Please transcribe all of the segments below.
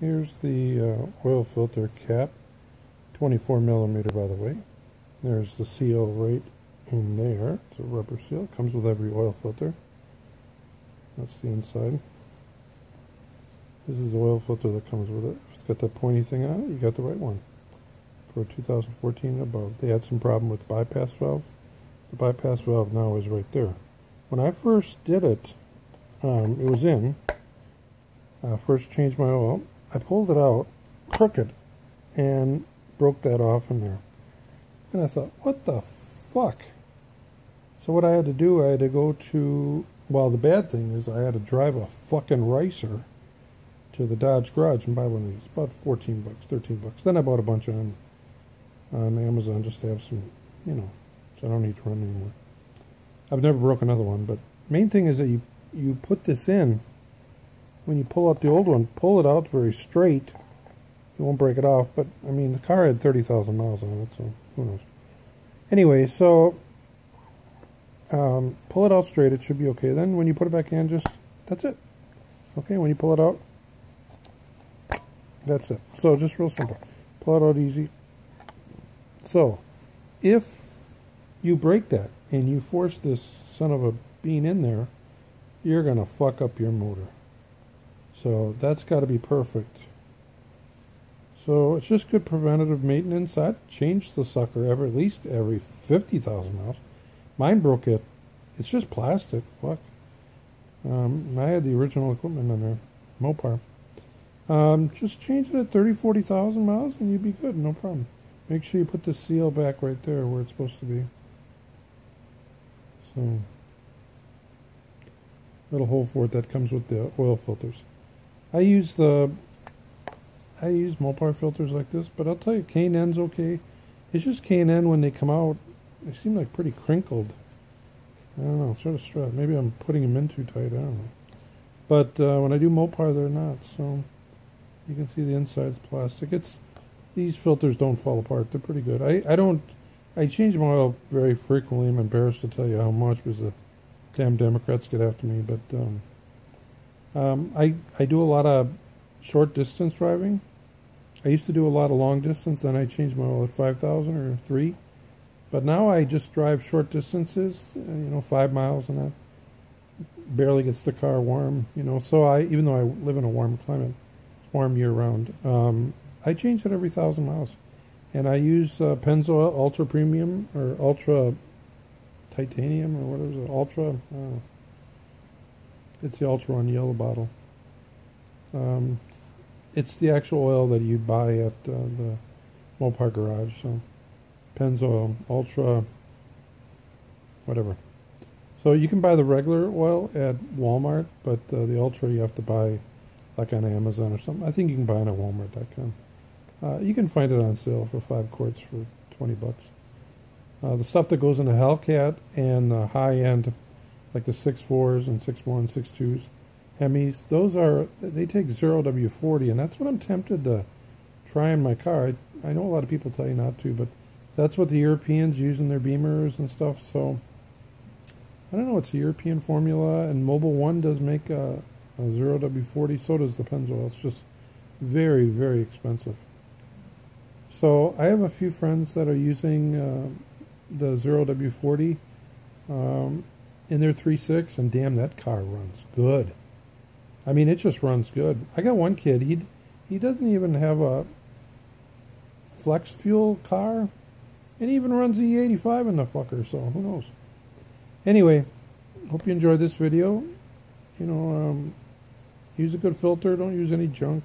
Here's the uh, oil filter cap, 24 millimeter by the way. There's the seal right in there. It's a rubber seal. It comes with every oil filter. That's the inside. This is the oil filter that comes with it. It's got that pointy thing on it. You got the right one for 2014 and above. They had some problem with the bypass valve. The bypass valve now is right there. When I first did it, um, it was in. I first changed my oil. I pulled it out crooked and broke that off in there. And I thought, what the fuck? So what I had to do, I had to go to, well, the bad thing is I had to drive a fucking ricer to the Dodge garage and buy one of these. About 14 bucks, 13 bucks. Then I bought a bunch on, on Amazon just to have some, you know, so I don't need to run anymore. I've never broke another one, but main thing is that you, you put this in when you pull out the old one, pull it out very straight. You won't break it off, but I mean, the car had 30,000 miles on it, so who knows. Anyway, so um, pull it out straight, it should be okay. Then when you put it back in, just, that's it. Okay, when you pull it out, that's it. So just real simple. Pull it out easy. So, if you break that and you force this son of a bean in there, you're going to fuck up your motor. So that's got to be perfect. So it's just good preventative maintenance. I'd change the sucker every at least every 50,000 miles. Mine broke it. It's just plastic. Fuck. Um, I had the original equipment in there. Mopar. Um, just change it at 30, 40,000 miles and you'd be good. No problem. Make sure you put the seal back right there where it's supposed to be. So, little hole for it that comes with the oil filters. I use the I use Mopar filters like this, but I'll tell you, K&N's okay. It's just K&N when they come out, they seem like pretty crinkled. I don't know, sort of stressed. Maybe I'm putting them in too tight, I don't know. But uh, when I do Mopar, they're not. So you can see the inside's plastic. It's These filters don't fall apart. They're pretty good. I, I don't, I change my oil very frequently. I'm embarrassed to tell you how much because the damn Democrats get after me. But um, um, I, I do a lot of short distance driving. I used to do a lot of long distance, then I changed my oil at 5,000 or 3. But now I just drive short distances, uh, you know, 5 miles and that barely gets the car warm, you know. So I, even though I live in a warm climate, warm year round, um, I change it every 1,000 miles. And I use uh, Pennzoil Ultra Premium or Ultra Titanium or whatever it is, Ultra, it's the Ultra One yellow bottle. Um, it's the actual oil that you'd buy at uh, the Mopar garage. So Pennzoil Ultra, whatever. So you can buy the regular oil at Walmart, but uh, the Ultra you have to buy like on Amazon or something. I think you can buy it at Walmart.com. Uh, you can find it on sale for five quarts for 20 bucks. Uh, the stuff that goes into Hellcat and the high-end like the 6.4s and 6.1, 6.2s, Hemis, those are, they take 0W40, and that's what I'm tempted to try in my car. I, I know a lot of people tell you not to, but that's what the Europeans use in their Beamers and stuff, so I don't know, it's a European formula, and Mobil 1 does make a, a 0W40, so does the Pennzoil. It's just very, very expensive. So I have a few friends that are using uh, the 0W40. Um, in their 3.6, and damn, that car runs good. I mean, it just runs good. I got one kid, he he doesn't even have a flex fuel car, and even runs the E85 in the fucker, so who knows. Anyway, hope you enjoyed this video. You know, um, use a good filter, don't use any junk.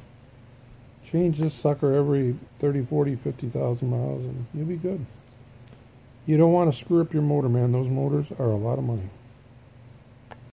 Change this sucker every 30, 40, 50,000 miles, and you'll be good. You don't want to screw up your motor, man. Those motors are a lot of money.